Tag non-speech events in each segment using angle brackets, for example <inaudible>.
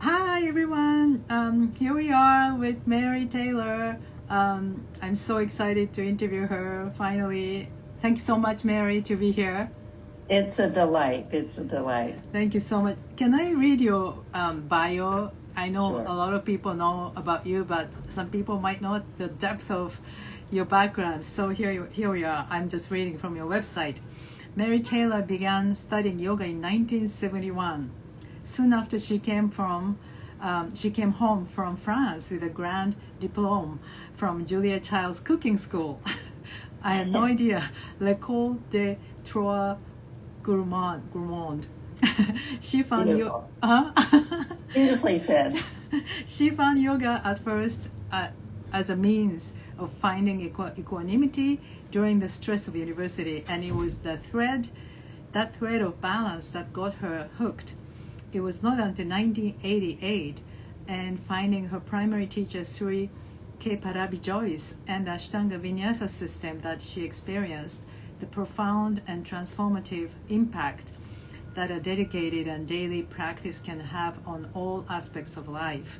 Hi everyone. Um, here we are with Mary Taylor. Um, I'm so excited to interview her finally. Thanks so much, Mary, to be here. It's a delight. It's a delight. Thank you so much. Can I read your um, bio? I know Sure. a lot of people know about you, but some people might not the depth of your background. So here, you- here we are. I'm just reading from your website. Mary Taylor began studying yoga in 1971. Soon after she came from, um, she came home from France with a grand diploma from Julia Child's cooking school. <laughs> I had no idea. L'école des trois gourmandes. gourmandes. <laughs> she found. Huh? <laughs> Beautifully said. she found yoga at first uh, as a means of finding equa- equanimity during the stress of university, and it was the thread, that thread of balance that got her hooked. It was not until 1988 and finding her primary teacher Sri K. Pattabhi Jois and the Ashtanga Vinyasa system that she experienced the profound and transformative impact that a dedicated and daily practice can have on all aspects of life.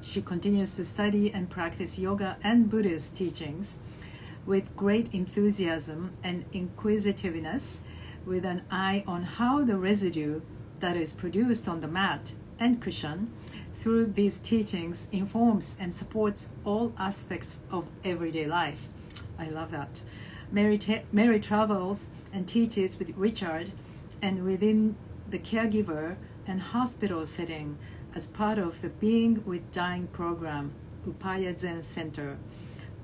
She continues to study and practice yoga and Buddhist teachings with great enthusiasm and inquisitiveness, with an eye on how the residue that is produced on the mat and cushion through these teachings informs and supports all aspects of everyday life. I love that. Mary, Mary travels and teaches with Richard and within the caregiver and hospital setting as part of the Being with Dying program, Upaya Zen Center,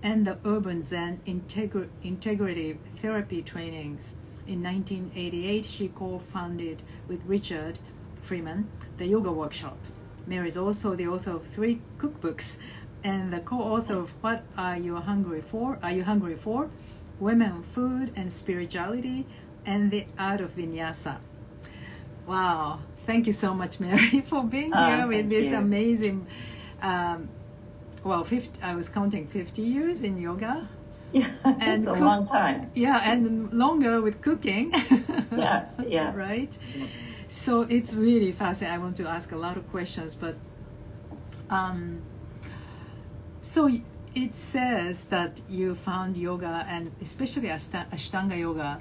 and the Urban Zen Integr- Integrative Therapy trainings. In 1988, she co founded with Richard Freeman the Yoga Workshop. Mary is also the author of three cookbooks and the co-author of What Are You Hungry For? Are You Hungry For? Women, Food and Spirituality and the Art of Vinyasa. Wow. Thank you so much, Mary, <laughs> for being Oh, here with this you. amazing, um, well, 50, I was counting 50 years in yoga. Yeah, <laughs> And it's a cook- long time. Yeah, and longer with cooking. <laughs> Yeah, yeah. right? So it's really fascinating. I want to ask a lot of questions, but um, so it says that you found yoga and especially Ashta- Ashtanga yoga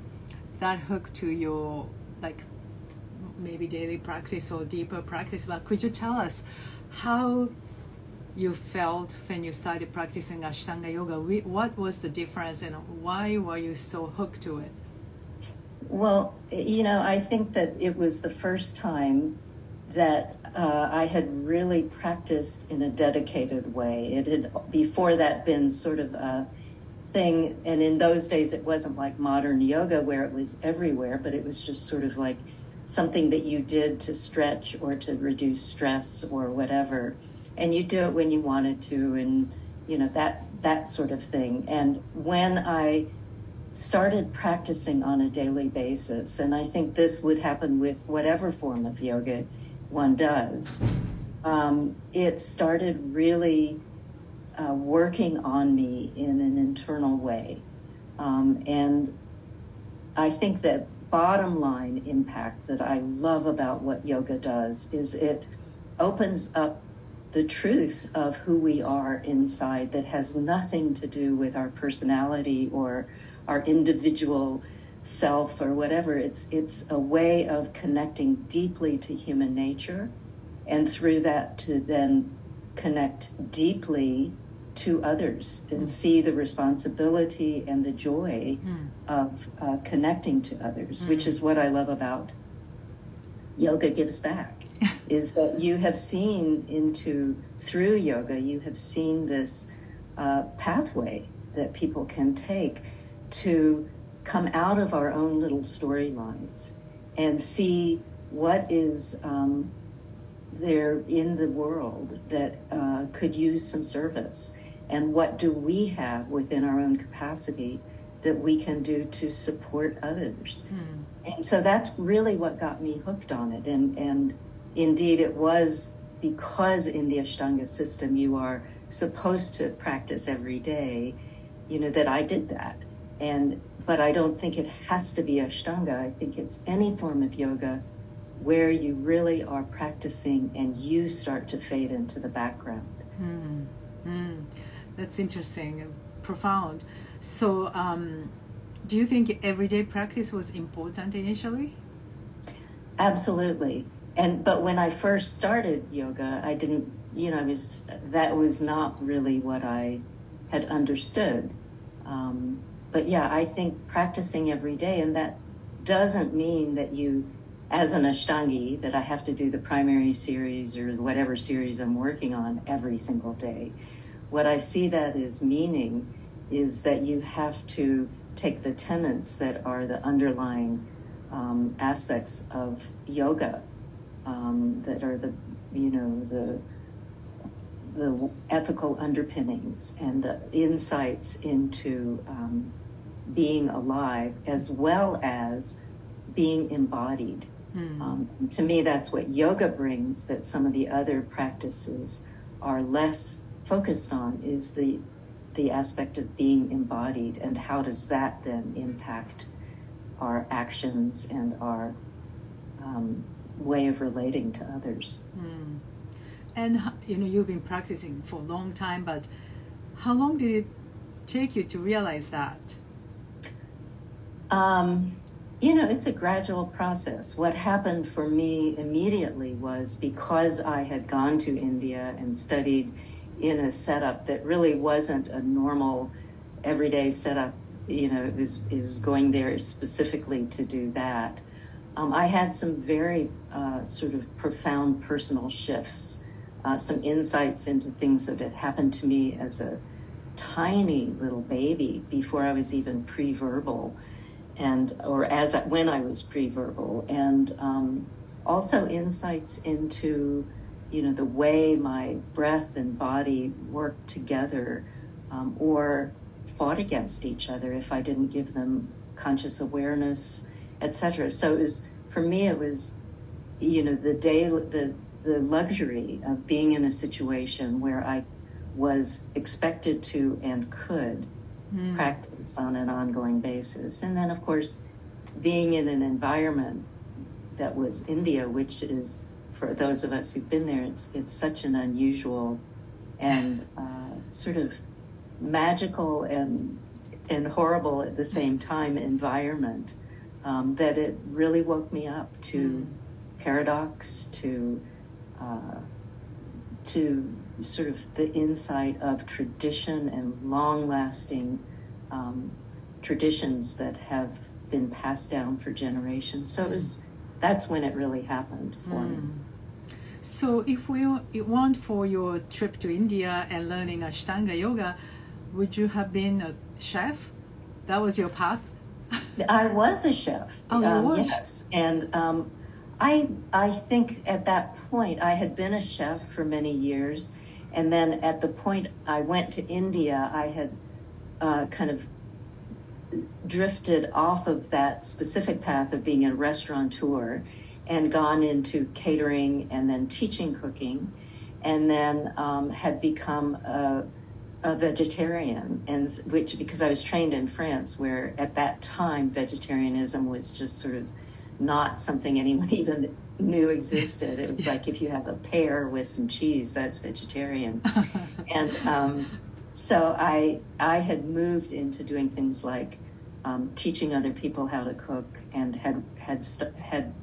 that hooked to your like maybe daily practice or deeper practice. But could you tell us how you felt when you started practicing Ashtanga yoga? Wh- What was the difference and why were you so hooked to it? Well, you know, I think that it was the first time that uh, I had really practiced in a dedicated way. It had before that been sort of a thing, and in those days it wasn't like modern yoga where it was everywhere, but it was just sort of like something that you did to stretch or to reduce stress or whatever, and you do it when you wanted to, and you know that that sort of thing. And when I started practicing on a daily basis, and I think this would happen with whatever form of yoga one does. Um, it started really uh, working on me in an internal way. Um, and I think that bottom line impact that I love about what yoga does is it opens up the truth of who we are inside that has nothing to do with our personality or our individual self or whatever it's it's a way of connecting deeply to human nature and through that to then connect deeply to others and see the responsibility and the joy Mm. of uh, connecting to others, which is what I love about yoga gives back. <laughs> is that you have seen into through yoga, you have seen this uh, pathway that people can take to come out of our own little storylines and see what is um, there in the world that uh, could use some service and what do we have within our own capacity that we can do to support others Mm. and so that's really what got me hooked on it and and indeed it was because in the ashtanga system you are supposed to practice every day you know that i did that and but i don't think it has to be ashtanga i think it's any form of yoga where you really are practicing and you start to fade into the background. Mm. Mm. That's interesting, and profound. So, um, do you think everyday practice was important initially? Absolutely. And but when I first started yoga, I didn't, you know, I was that was not really what I had understood. Um, but yeah, I think practicing every day, and that doesn't mean that you, as an Ashtangi, that I have to do the primary series or whatever series I'm working on every single day. What I see that as meaning is that you have to take the tenets that are the underlying um, aspects of yoga um, that are the you know the the ethical underpinnings and the insights into um, being alive as well as being embodied. Mm. Um, to me, that's what yoga brings that some of the other practices are less focused on is the the aspect of being embodied and how does that then impact our actions and our um, way of relating to others. Mm. And you know, you've been practicing for a long time, but how long did it take you to realize that? Um, you know, it's a gradual process. What happened for me immediately was because I had gone to India and studied in a setup that really wasn't a normal, everyday setup. You know, it was it was going there specifically to do that. Um, I had some very uh, sort of profound personal shifts, uh, some insights into things that had happened to me as a tiny little baby before I was even pre-verbal, and or as when I was pre-verbal, and um, also insights into you know the way my breath and body worked together, um, or fought against each other if I didn't give them conscious awareness etc. So it was for me. It was, you know, the day the the luxury of being in a situation where I was expected to and could mm. practice on an ongoing basis, and then of course being in an environment that was India, which is for those of us who've been there, it's it's such an unusual and <laughs> uh, sort of magical and and horrible at the same time environment um, that it really woke me up to mm. paradox, to uh, to sort of the insight of tradition and long-lasting um, traditions that have been passed down for generations. So it was that's when it really happened for mm. me. So, if we want for your trip to India and learning Ashtanga yoga, would you have been a chef? That was your path. I was a chef. Oh, um, was? Yes, and um, I I think at that point I had been a chef for many years, and then at the point I went to India, I had uh, kind of drifted off of that specific path of being a restaurateur and gone into catering and then teaching cooking, and then um, had become a a vegetarian, and which because I was trained in France, where at that time vegetarianism was just sort of not something anyone <laughs> even knew existed. It was like if you have a pear with some cheese, that's vegetarian. <laughs> and um, so I I had moved into doing things like um, teaching other people how to cook, and had had had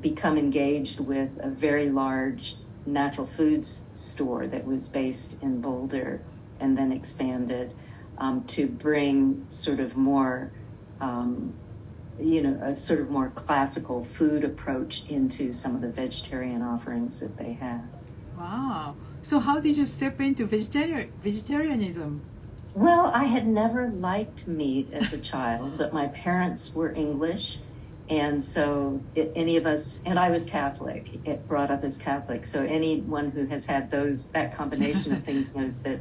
become engaged with a very large natural foods store that was based in Boulder and then expanded um, to bring sort of more, um, you know, a sort of more classical food approach into some of the vegetarian offerings that they had. Wow. So how did you step into vegetarian vegetarianism? Well, I had never liked meat as a child, <laughs> but my parents were English. And so, it, any of us, and I was Catholic, it brought up as Catholic. So, anyone who has had those, that combination of things <laughs> knows that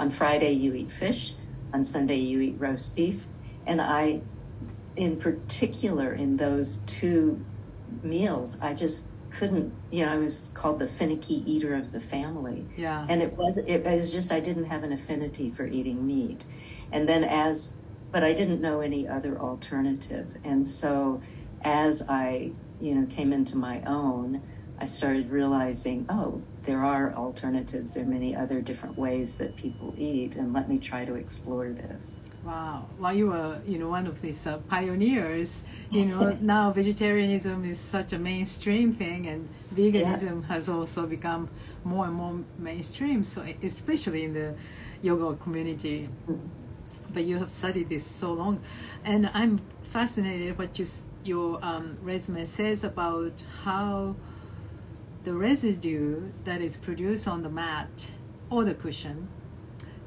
on Friday, you eat fish. On Sunday, you eat roast beef. And I, in particular, in those two meals, I just couldn't, you know, I was called the finicky eater of the family. Yeah. And it was, it was just, I didn't have an affinity for eating meat. And then as, but I didn't know any other alternative. And so as I you know, came into my own, I started realizing, oh, there are alternatives. There are many other different ways that people eat, and let me try to explore this. Wow. While you were, you know, one of these uh, pioneers, <laughs> you know, now vegetarianism is such a mainstream thing, and veganism yeah. has also become more and more mainstream. So especially in the yoga community. Mm-hmm. But you have studied this so long, and I'm fascinated what you, your um, resume says about how the residue that is produced on the mat or the cushion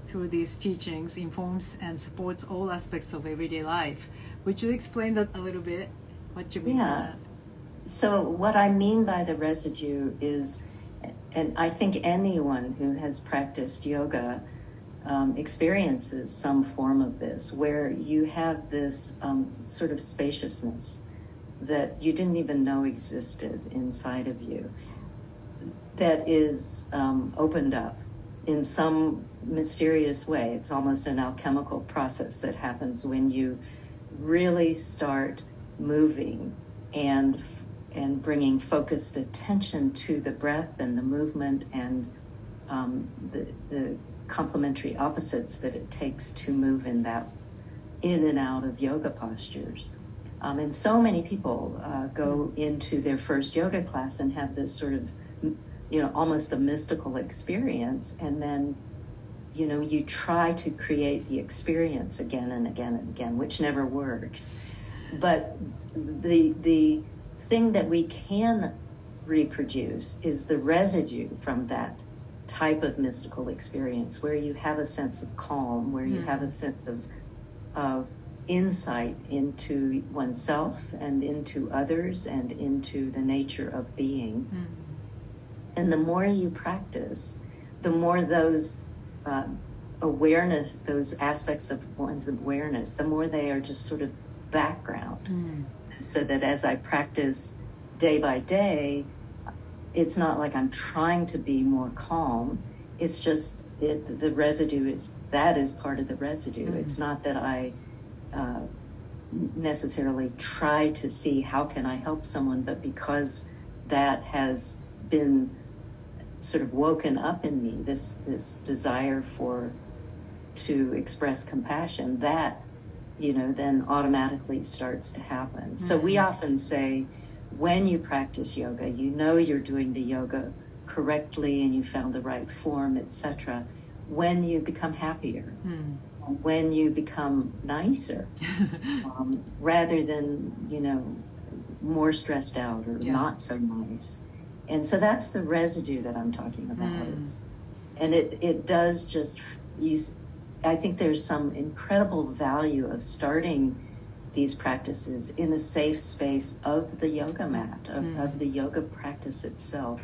through these teachings informs and supports all aspects of everyday life. Would you explain that a little bit? What you mean yeah. by that? So, what I mean by the residue is, and I think anyone who has practiced yoga um, experiences some form of this, where you have this um, sort of spaciousness that you didn't even know existed inside of you, that is um, opened up in some mysterious way. It's almost an alchemical process that happens when you really start moving and and bringing focused attention to the breath and the movement and um, the, the complementary opposites that it takes to move in that in and out of yoga postures. Um, and so many people uh, go into their first yoga class and have this sort of you know, almost a mystical experience. And then, you know, you try to create the experience again and again and again, which never works. But the, the thing that we can reproduce is the residue from that type of mystical experience where you have a sense of calm, where you mm. have a sense of, of insight into oneself and into others and into the nature of being. Mm. And the more you practice, the more those uh, awareness, those aspects of one's awareness, the more they are just sort of background. Mm. So that as I practice day by day, it's not like I'm trying to be more calm. It's just it, the residue is that is part of the residue. Mm. It's not that I uh, necessarily try to see how can I help someone, but because that has been sort of woken up in me this this desire for to express compassion that you know then automatically starts to happen mm-hmm. so we mm-hmm. often say when you practice yoga you know you're doing the yoga correctly and you found the right form etc when you become happier mm. when you become nicer <laughs> um, rather than you know more stressed out or yeah. not so nice and so that's the residue that I'm talking about. Mm. and it, it does just use, I think there's some incredible value of starting these practices in a safe space of the yoga mat, of, mm. of the yoga practice itself,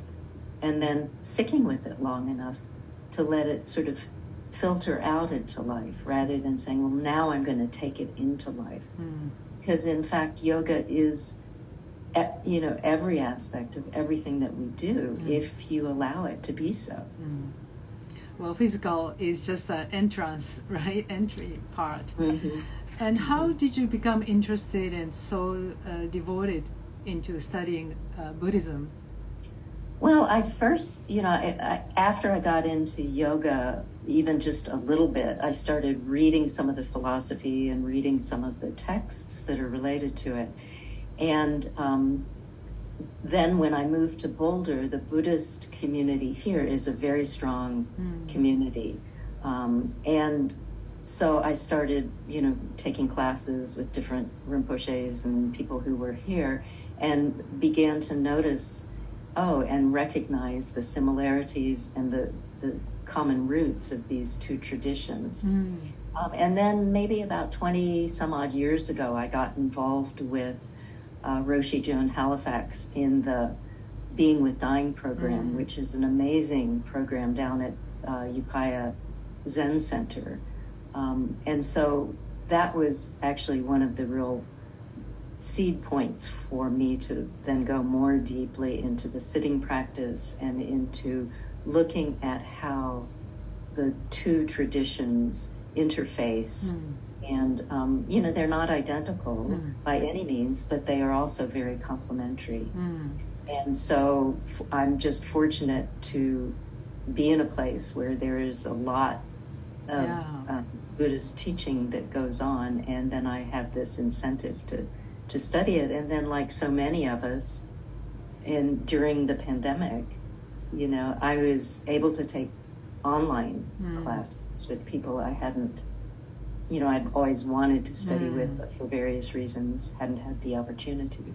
and then sticking with it long enough to let it sort of filter out into life rather than saying, well, now I'm going to take it into life. Mm. Because in fact, yoga is you know every aspect of everything that we do mm. if you allow it to be so mm. well physical is just an entrance <laughs> right entry part mm-hmm. and how mm-hmm. did you become interested and so uh, devoted into studying uh, buddhism well i first you know I, I, after i got into yoga even just a little bit i started reading some of the philosophy and reading some of the texts that are related to it and um, then when I moved to Boulder, the Buddhist community here is a very strong mm. community. Um, and so I started, you know, taking classes with different Rinpoches and people who were here and began to notice, oh, and recognize the similarities and the, the common roots of these two traditions. Mm. Um, and then maybe about 20 some odd years ago, I got involved with uh, Roshi Joan Halifax in the Being with Dying program, mm. which is an amazing program down at uh, Upaya Zen Center. Um, and so that was actually one of the real seed points for me to then go more deeply into the sitting practice and into looking at how the two traditions interface mm. And, um, you know, they're not identical Mm. by any means, but they are also very complementary. Mm. And so f- I'm just fortunate to be in a place where there is a lot of Yeah. um, Buddhist teaching that goes on, and then I have this incentive to to study it. And then, like so many of us, in during the pandemic, you know, I was able to take online Mm. classes with people I hadn't, you know, I'd always wanted to study Mm. with, but for various reasons hadn't had the opportunity.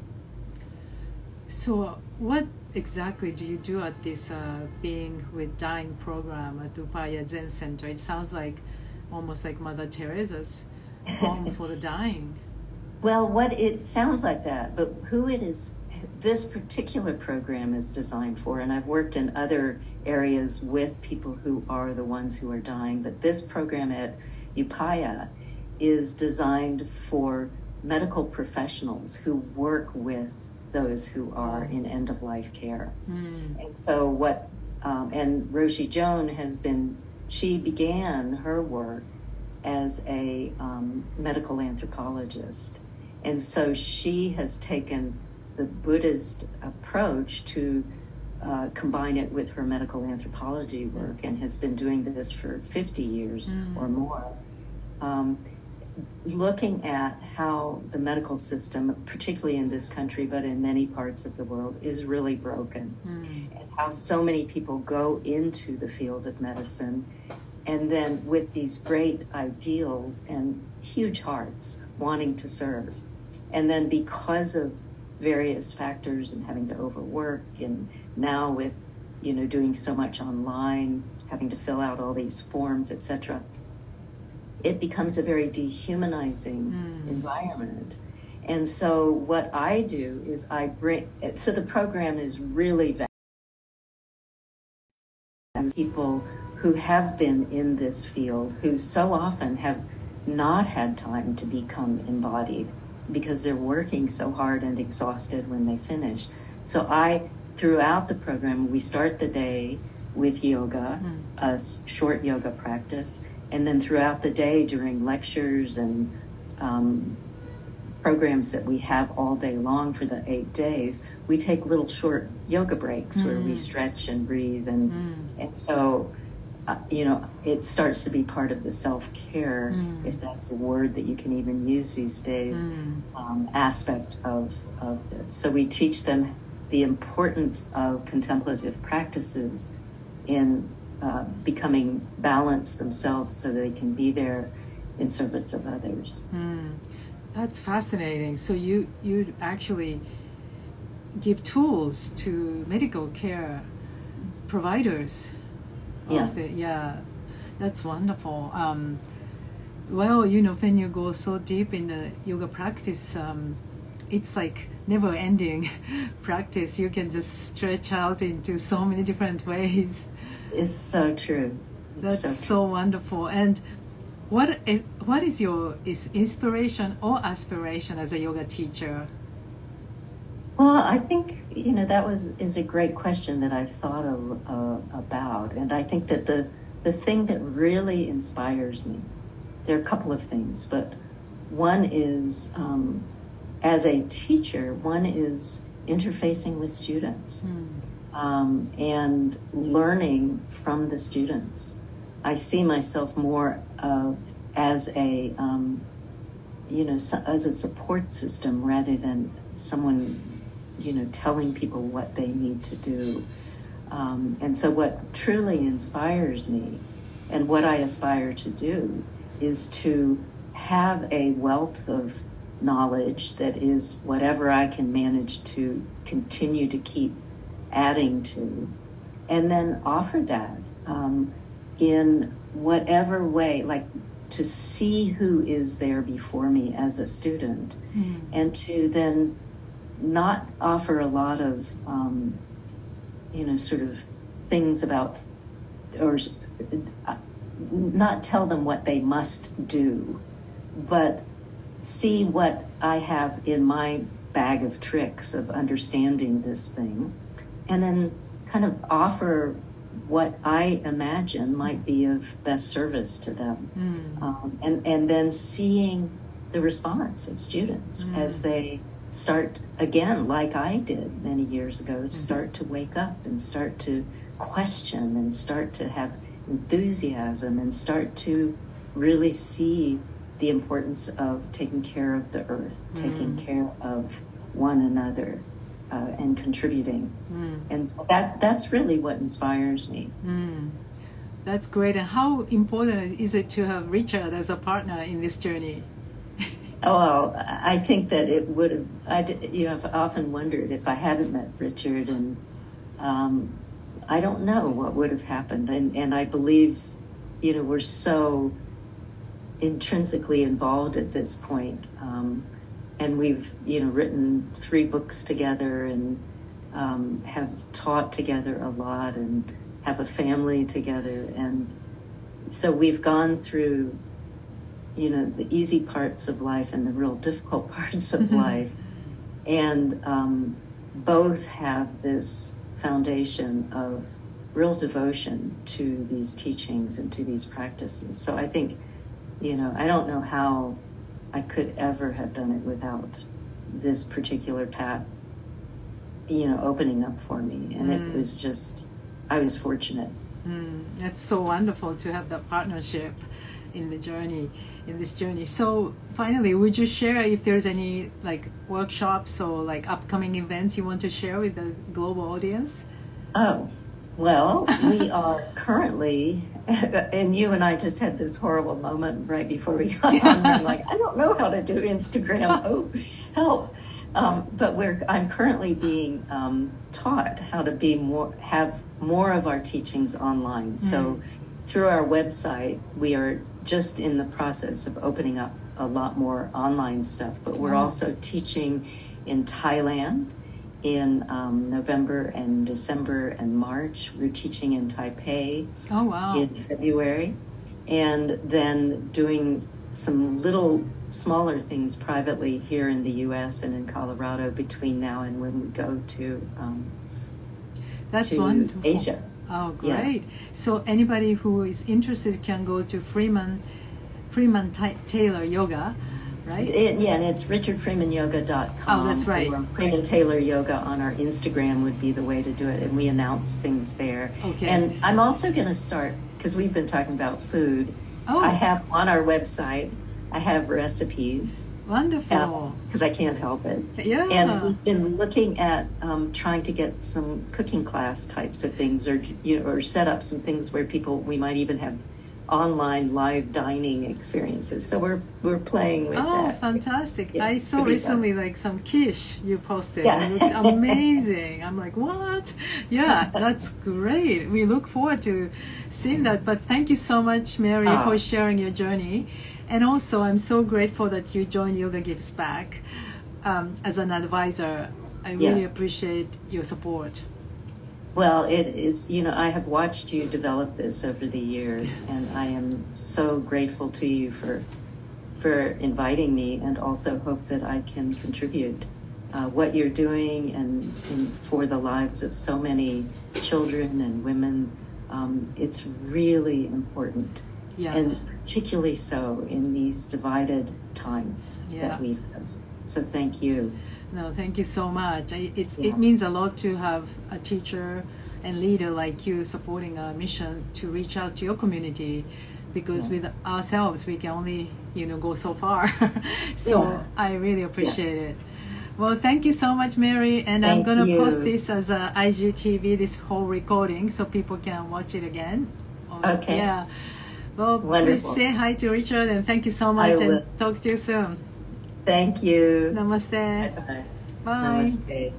So, what exactly do you do at this uh, Being with Dying program at Upaya Zen Center? It sounds like almost like Mother Teresa's home for the dying. <laughs> Well, what it sounds like that, but who it is, this particular program is designed for, and I've worked in other areas with people who are the ones who are dying, but this program at Upaya is designed for medical professionals who work with those who are in end of life care. Mm. And so, what, um, and Roshi Joan has been, she began her work as a um, medical anthropologist. And so she has taken the Buddhist approach to uh, combine it with her medical anthropology work and has been doing this for 50 years Mm. or more. Um, looking at how the medical system, particularly in this country, but in many parts of the world, is really broken Mm. and how so many people go into the field of medicine and then with these great ideals and huge hearts wanting to serve and then because of various factors and having to overwork and now with you know doing so much online having to fill out all these forms etc it becomes a very dehumanizing Mm. environment and so what i do is i bring so the program is really va- people who have been in this field who so often have not had time to become embodied because they're working so hard and exhausted when they finish. So I, throughout the program, we start the day with yoga, Mm. a short yoga practice, and then throughout the day during lectures and um, programs that we have all day long for the eight days, we take little short yoga breaks where we Mm. stretch and breathe and Mm. and so, uh, you know, it starts to be part of the self care, Mm. if that's a word that you can even use these days, Mm. um, aspect of, of this. So we teach them the importance of contemplative practices in uh, becoming balanced themselves so they can be there in service of others. Mm. That's fascinating. So you you actually give tools to medical care providers. Yeah. The, yeah, that's wonderful. Um, well, you know, when you go so deep in the yoga practice, um, it's like never-ending <laughs> practice. You can just stretch out into so many different ways. It's so true. It's That's so so, wonderful. And what is what is your is inspiration or aspiration as a yoga teacher? Well, I think you know that was is a great question that I've thought a, uh, about, and I think that the the thing that really inspires me, there are a couple of things, but one is um, as a teacher, one is interfacing with students Hmm. Um, and learning from the students. I see myself more of as a um, you know as a support system rather than someone you know telling people what they need to do. Um, and so, what truly inspires me, and what I aspire to do, is to have a wealth of knowledge that is whatever I can manage to continue to keep adding to, and then offer that um, in whatever way, like to see who is there before me as a student, Hmm. and to then not offer a lot of, um, you know, sort of things about, or uh, not tell them what they must do, but see what I have in my bag of tricks of understanding this thing, and then kind of offer what I imagine might be of best service to them. Mm. Um, and, and then seeing the response of students Mm. as they start again, like I did many years ago, Mm-hmm. start to wake up and start to question and start to have enthusiasm and start to really see the importance of taking care of the earth, taking Mm. care of one another, uh, and contributing. Mm. And that that's really what inspires me. Mm. That's great. And how important is it to have Richard as a partner in this journey? <laughs> Oh, well, I think that it would have. I you know I've often wondered if I hadn't met Richard, and um, I don't know what would have happened. And and I believe, you know, we're so intrinsically involved at this point, um, and we've you know written three books together and um, have taught together a lot and have a family together, and so we've gone through you know the easy parts of life and the real difficult <laughs> parts of Mhm. life. And um, both have this foundation of real devotion to these teachings and to these practices. So i think you know i don't know how i could ever have done it without this particular path you know opening up for me and Mm. it was just i was fortunate Mm. That's so wonderful to have that partnership in the journey, in this journey. So finally, would you share if there's any like workshops or like upcoming events you want to share with the global audience? Oh, well, we are currently, <laughs> and you and I just had this horrible moment right before we got on. I'm <laughs> like, I don't know how to do Instagram. <laughs> Oh, help! Um, but we're, I'm currently being um, taught how to be more, have more of our teachings online. So, through our website, we are just in the process of opening up a lot more online stuff. But we're Oh. also teaching in Thailand in um, November and December and March. We're teaching in Taipei Oh wow! in February, and then doing some little smaller things privately here in the U.S. and in Colorado between now and when we go to um, That's to wonderful. Asia. Oh, Yeah. great! So anybody who is interested can go to Freeman Freeman Ta- Taylor Yoga, right? It, yeah, and it's richardfreemanyoga.com. Oh, that's right. Or Freeman Taylor Yoga on our Instagram would be the way to do it, and we announce things there. Okay. And I'm also going to start because we've been talking about food. oh, I have on our website. I have recipes wonderful! because I can't help it. Yeah. And we've been looking at um, trying to get some cooking class types of things, or you know, or set up some things where people we might even have online live dining experiences. So we're we're playing with Oh, that. fantastic! Yeah, I saw recently like some quiche you posted. Yeah. It looked <laughs> amazing. I'm like, what? Yeah, that's great. We look forward to seeing that. But thank you so much, Mary, Ah. for sharing your journey. And also, I'm so grateful that you joined Yoga Gives Back um, as an advisor. I really Yeah. appreciate your support. Well, it is, you know, I have watched you develop this over the years, and I am so grateful to you for for inviting me, and also hope that I can contribute uh, what you're doing and, and for the lives of so many children and women. Um, it's really important, Yeah. and particularly so in these divided times Yeah. that we have. So, thank you. No, thank you so much. It's Yeah. it means a lot to have a teacher and leader like you supporting our mission to reach out to your community, because Yeah. with ourselves we can only you know go so far. <laughs> so Yeah. I really appreciate it. Well, thank you so much, Mary, and I'm gonna you. post this as a IGTV, this whole recording, so people can watch it again. Or- Okay. Yeah. Well, please say hi to Richard, and thank you so much, and talk to you soon. Thank you. Namaste. Bye. Bye. Namaste.